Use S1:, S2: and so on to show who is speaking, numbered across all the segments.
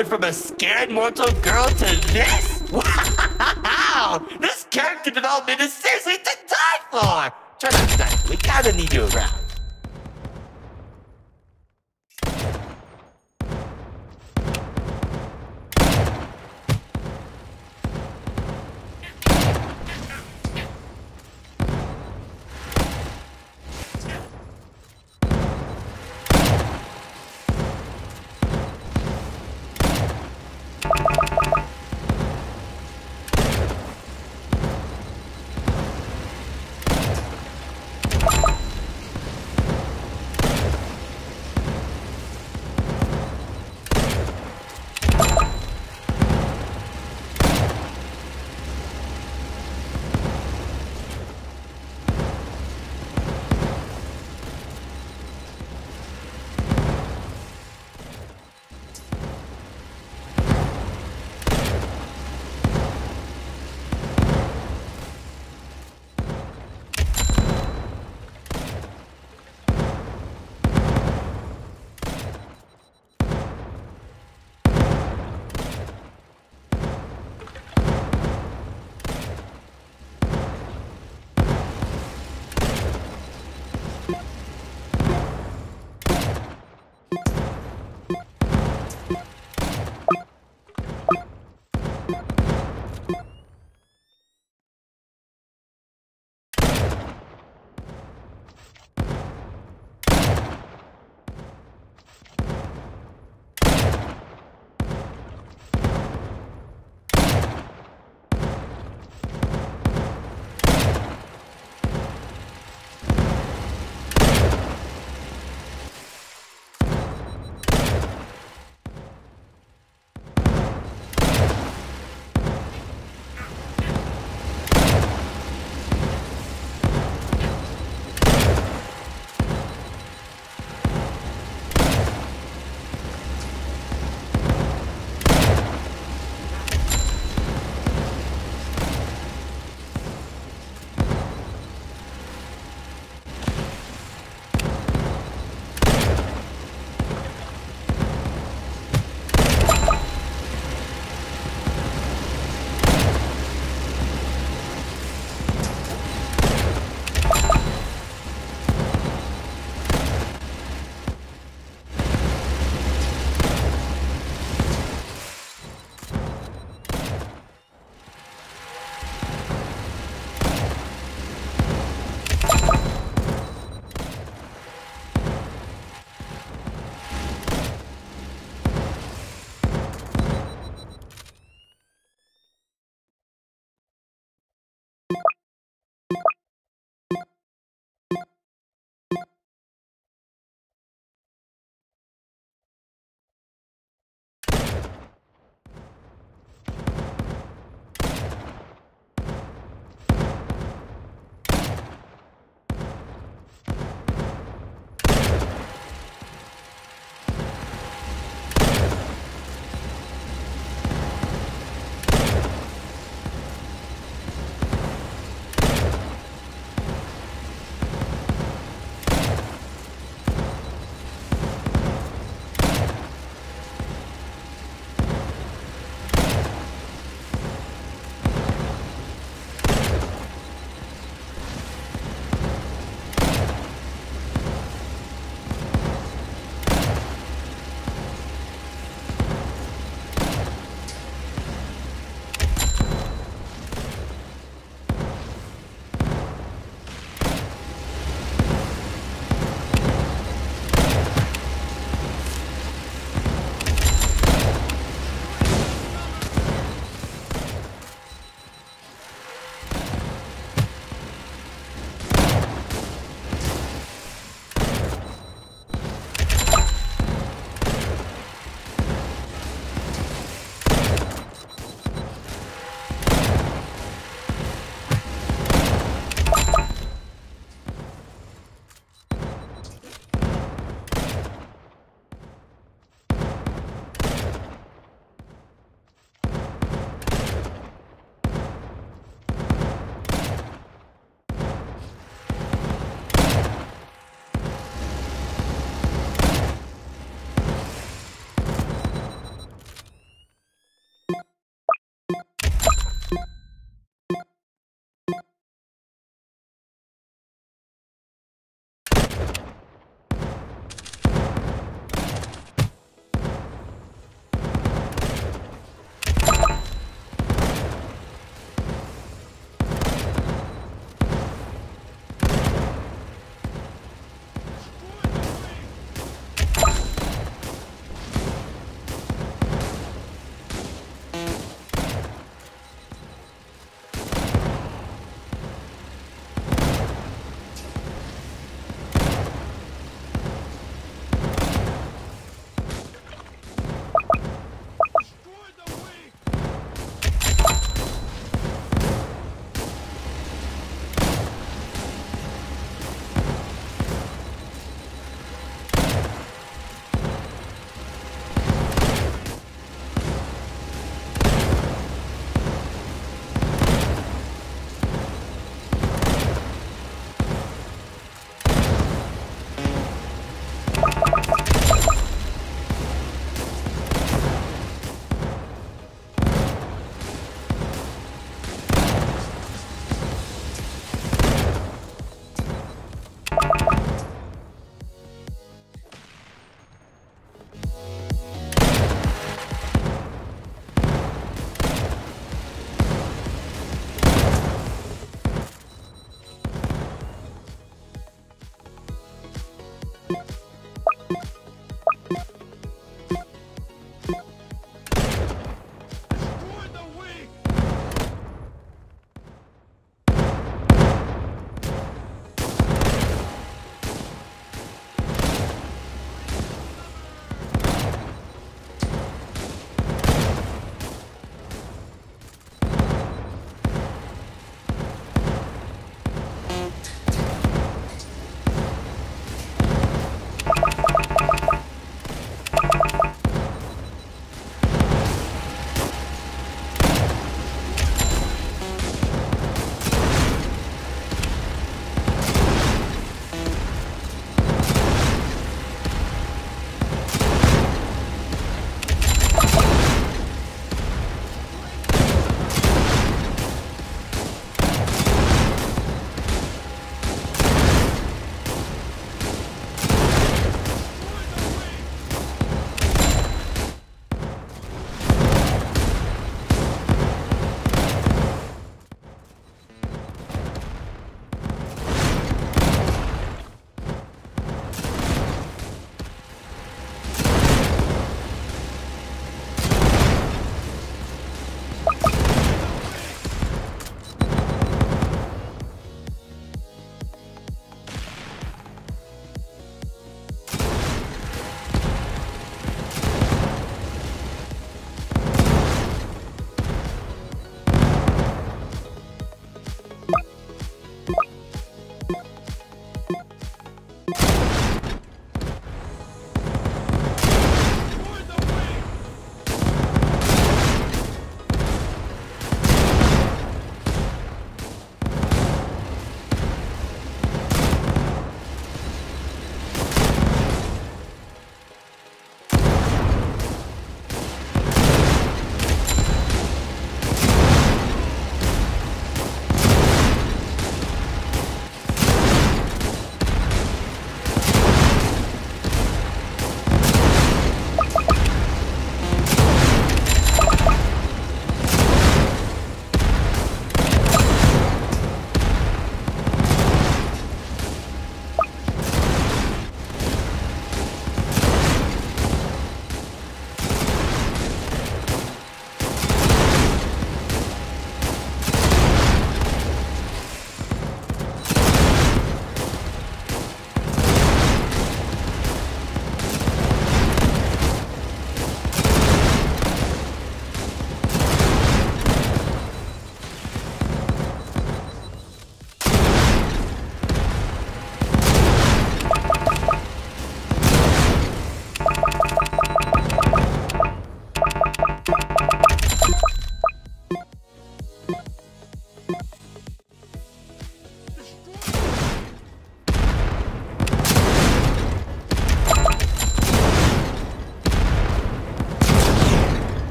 S1: went from a scared mortal girl to this? Wow! This character development is seriously to die for! We kinda need you around.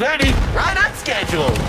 S1: 5.30, right on schedule.